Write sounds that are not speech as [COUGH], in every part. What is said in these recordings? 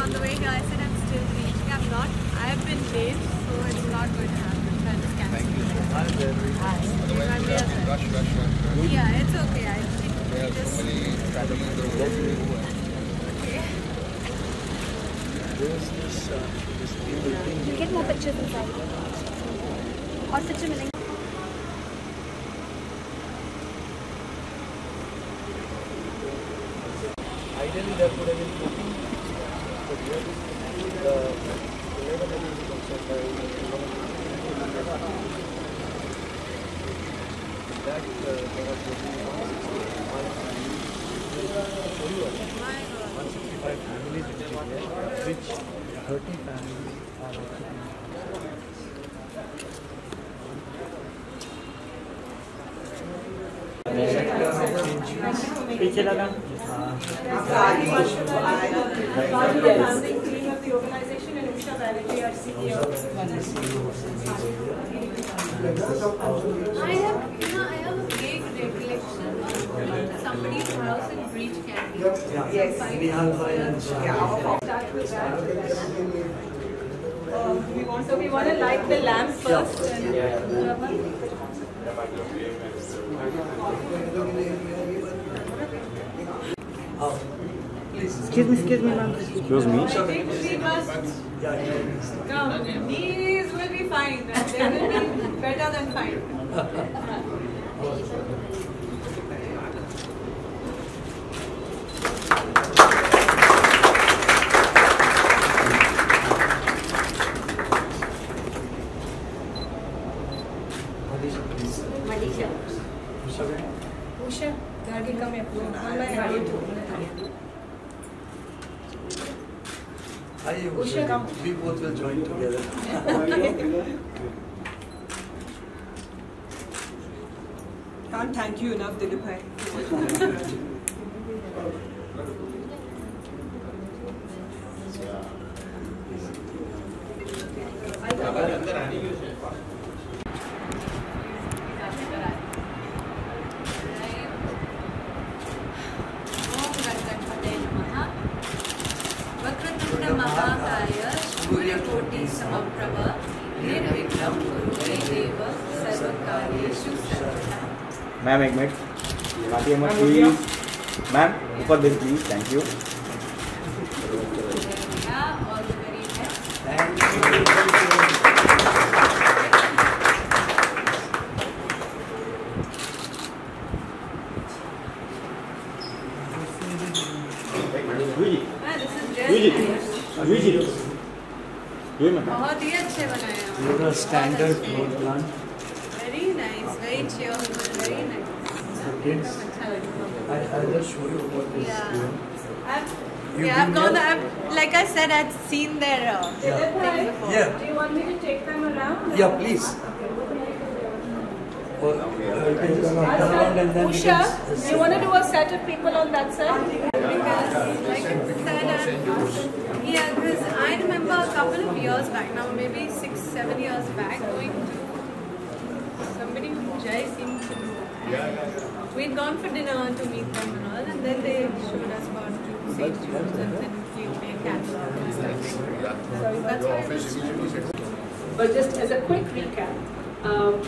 on the way here, I said I'm still reaching. I'm not. I have been late, so it's not going to happen. So I'll just cancel. Thank you. Rush, rush, rush, Yeah, it's okay. I think so many traveling the world. Okay. This. Uh, you get more pictures inside. Or such a minute. Ideally, there could have been which 30 families are occupied. Peki Lala. I have somebody's house in Breach Candy. Yes. Um, we want, so we want to light the lamp first. and- uh, Excuse me, excuse me, ma'am. Excuse me. I think we must. No, these will be fine. They will be better than fine. [LAUGHS] Usha, गाड़ी कम है मैं गाड़ी Aye, Usha, we both will join together. Can't thank you enough, Dilip bhai. [LAUGHS] Ma'am एक minute माफ़ी Ahmed please ma'am ऊपर देख please thank you बहुत ही अच्छे बनाए हैं। You're a It's very cheerful, very nice. Kids, I, I'll just show you what is yeah. doing. I've, yeah, I've gone. I've, like I said, I've seen their uh, yeah. before. Yeah. Do you want me to take them around? Yeah, please. Or, uh, Usha, do you want to do a set of people on that side? Because, like yeah, because I remember a couple of years back now, maybe six, seven years back, going Jai seemed to know. And We'd gone for dinner to meet them and all, and then they showed us about to St. Jude's and then we played catalog and stuff. So that's why I was But just as a quick recap, um,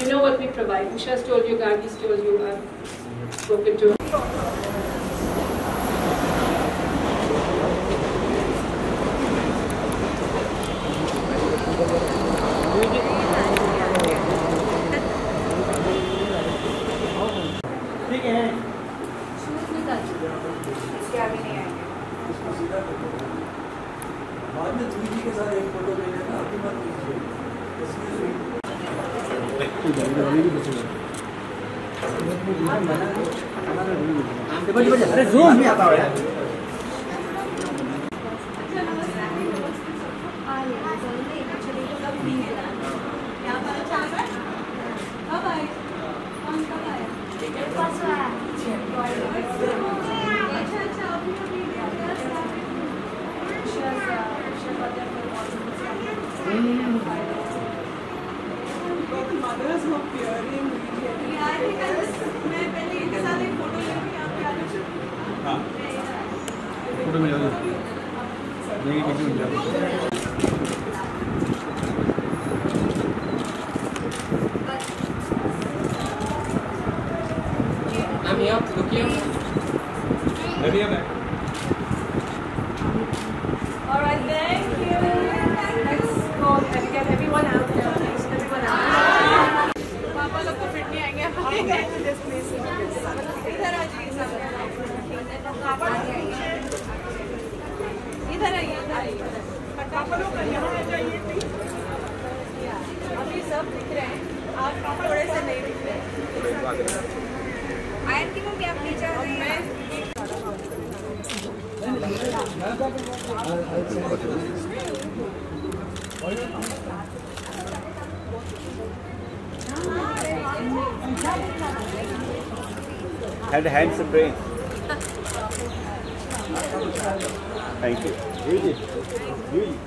you know what we provide. Usha's told you, Gargi's told you, I've spoken to अरे जोश में आता है. Mothers who appear in मैं पहले इनके साथ एक फ़ोटो लेके यहाँ पे आ जाऊँ फ़ोटो में जाओ नहीं किसी में जाओ I'm here look here. Ready है मैं Alright, thank you. Let's go get everyone out everyone out. पापा लोग को फिट नहीं आएँगे Had handsome brain. Thank you. Really? Really?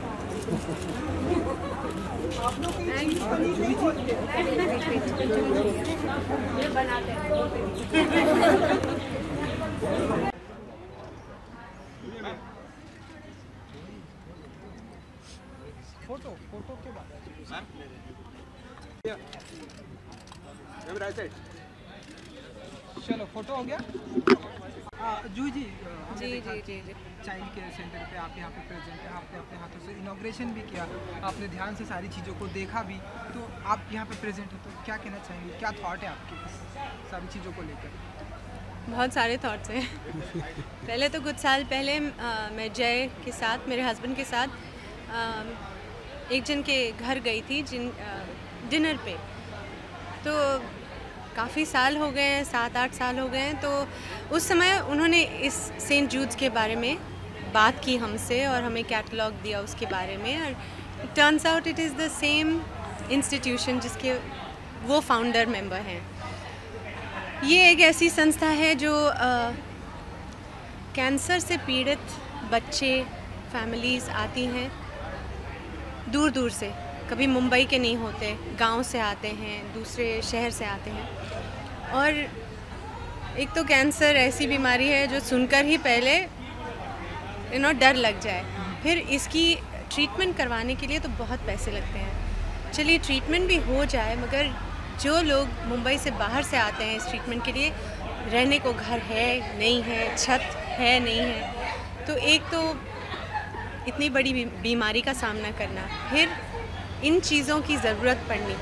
Photo photo के बाद। चलो फ़ोटो हो गया। जू जी जी जी जी जी। चाइल्ड केयर सेंटर पे आप यहाँ पे प्रेजेंट हैं आपने अपने हाथों से इनोग्रेशन भी किया आपने ध्यान से सारी चीज़ों को देखा भी तो आप यहाँ पे प्रेजेंट हो तो क्या कहना चाहेंगे? क्या थॉट है आपके इस सारी चीज़ों को लेकर? बहुत सारे थॉट्स हैं। पहले तो कुछ साल पहले अ, मैं जय के साथ मेरे हस्बैंड के साथ अ, एक जन के घर गई थी जिन डिनर पे। तो काफ़ी साल हो गए हैं सात आठ साल हो गए हैं तो उस समय उन्होंने इस सेंट जूड्स के बारे में बात की हमसे और हमें कैटलॉग दिया उसके बारे में और turns out it is the same institution जिसके वो फाउंडर मेंबर हैं। ये एक ऐसी संस्था है जो अ, कैंसर से पीड़ित बच्चे फैमिलीज़ आती हैं। दूर दूर से। कभी मुंबई के नहीं होते, गाँव से आते हैं, दूसरे शहर से आते हैं। और एक तो कैंसर ऐसी बीमारी है जो सुनकर ही पहले यू नो डर लग जाए। फिर इसकी ट्रीटमेंट करवाने के लिए तो बहुत पैसे लगते हैं। चलिए ट्रीटमेंट भी हो जाए, मगर जो लोग मुंबई से बाहर से आते हैं इस ट्रीटमेंट के लिए, रहने को घर है, नहीं है, छत है, नहीं है। तो एक तो इतनी बड़ी बीमारी का सामना करना, फिर इन चीज़ों की ज़रूरत पड़नी,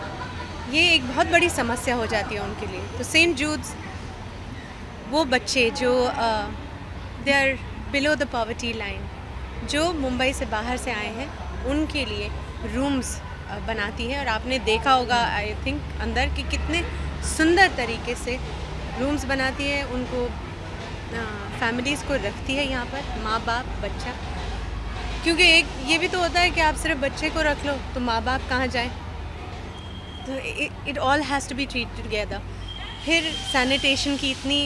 ये एक बहुत बड़ी समस्या हो जाती है उनके लिए। तो सेंट जूड्स, वो बच्चे जो they are below the poverty line जो मुंबई से बाहर से आए हैं, उनके लिए रूम्स बनाती है। और आपने देखा होगा आई थिंक अंदर कि कितने सुंदर तरीके से रूम्स बनाती है, उनको फैमिलीज़ को रखती है यहाँ पर माँ बाप बच्चा। क्योंकि एक ये भी तो होता है कि आप सिर्फ़ बच्चे को रख लो तो माँ बाप कहाँ जाए? तो it all has to be treat together फिर सैनिटेशन की इतनी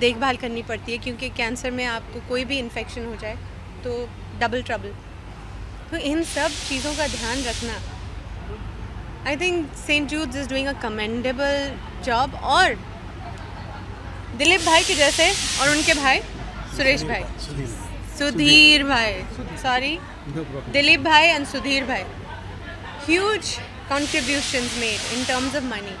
देखभाल करनी पड़ती है क्योंकि कैंसर में आपको कोई भी इन्फेक्शन हो जाए तो डबल ट्रबल तो इन सब चीज़ों का ध्यान रखना. I think Saint Jude's is doing a commendable job और दिलीप भाई के जैसे और उनके भाई सुरेश भाई. सुधीर भाई सॉरी दिलीप भाई एंड सुधीर भाई। Huge contributions made in terms of money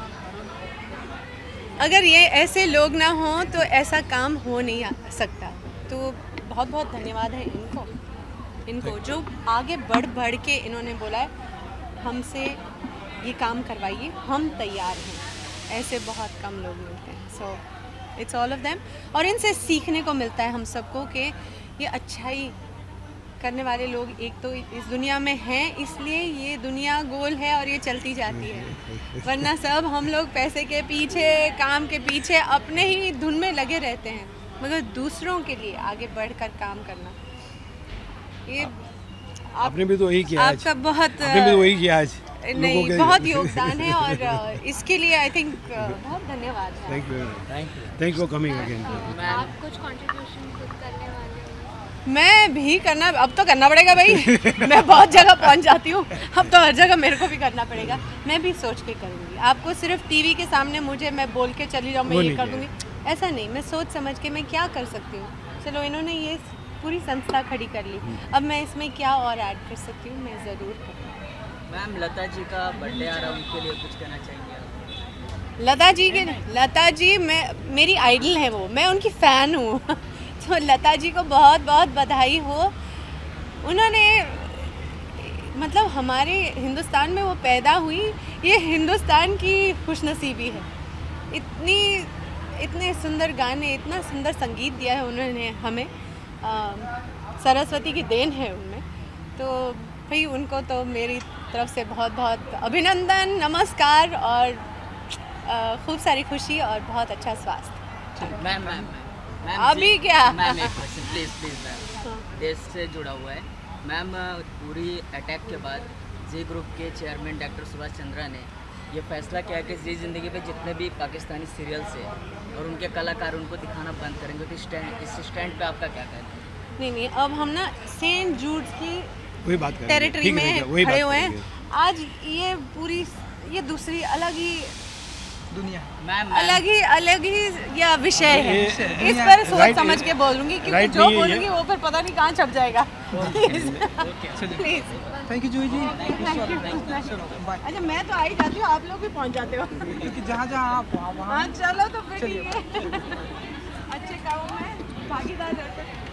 अगर ये ऐसे लोग ना हों तो ऐसा काम हो नहीं आ सकता। तो बहुत बहुत धन्यवाद है इनको। इनको जो आगे बढ़ बढ़ के इन्होंने बोला है हमसे ये काम करवाइए हम तैयार हैं। ऐसे बहुत कम लोग मिलते हैं। So it's all of them और इनसे सीखने को मिलता है हम सबको कि ये अच्छाई करने वाले लोग एक तो इस दुनिया में हैं इसलिए ये दुनिया गोल है और ये चलती जाती है। वरना सब हम लोग पैसे के पीछे काम के पीछे अपने ही धुन में लगे रहते हैं मगर दूसरों के लिए आगे बढ़कर काम करना। ये आप, आपने भी तो वही किया आज। आपका बहुत आपने भी तो वही किया आज। नहीं बहुत योगदान है और इसके लिए आई थिंक बहुत धन्यवाद। है thank you thank you for coming again आप कुछ कंट्रीब्यूशन खुद करने वाले मैं भी करना अब तो करना पड़ेगा भाई। [LAUGHS] मैं बहुत जगह पहुँच जाती हूँ। अब तो हर जगह मेरे को भी करना पड़ेगा। मैं भी सोच के करूँगी। आपको सिर्फ़ टीवी के सामने मुझे मैं बोल के चली जाऊँ मैं ये कर दूँगी। ऐसा नहीं मैं सोच समझ के मैं क्या कर सकती हूँ। चलो इन्होंने ये पूरी संस्था खड़ी कर ली। अब मैं इसमें क्या और ऐड कर सकती हूँ मैं ज़रूर करूँगी। मैम लता जी का बर्थडे आ रहा है उनके लिए कुछ कहना आप? लता जी के लता जी मैं मेरी आइडल है वो। मैं उनकी फ़ैन हूँ। तो लता जी को बहुत बहुत बधाई हो। उन्होंने मतलब हमारे हिंदुस्तान में वो पैदा हुई ये हिंदुस्तान की खुशनसीबी है। इतनी इतने सुंदर गाने इतना सुंदर संगीत दिया है उन्होंने हमें। अ, सरस्वती की देन है उनमें। तो भाई उनको तो मेरी तरफ़ से बहुत बहुत अभिनंदन नमस्कार और खूब सारी खुशी और बहुत अच्छा स्वास्थ्य। Ma'am ma'am. मैम अभी क्या? मैम एक क्वेश्चन प्लीज़ प्लीज़ मैम देश से जुड़ा हुआ है। मैम पूरी अटैक के बाद जी ग्रुप के चेयरमैन डॉक्टर सुभाष चंद्रा ने ये फैसला किया कि जी ज़िंदगी पे जितने भी पाकिस्तानी सीरियल्स हैं और उनके कलाकार उनको दिखाना बंद करेंगे तो स्टैंड इस स्टैंड पे आपका क्या कहना है? नहीं नहीं अब हम ना सेंट जूड्स की वही बात टेरिटरी में खड़े हुए हैं। आज ये पूरी ये दूसरी अलग ही दुनिया। मैम अलग ही अलग ही या विषय है। इस पर सोच right- समझ के बोलूँगी क्योंकि right जो बोलूँगी वो फिर पता नहीं कहाँ छप जाएगा। Please thank you Juhi ji. अच्छा मैं तो आ ही जाती हूँ आप लोग भी पहुँच जाते हो। क्योंकि जहाँ जहाँ आप वहाँ। हाँ चलो तो फिर है। अच्छे कामों में भागीदार हैं।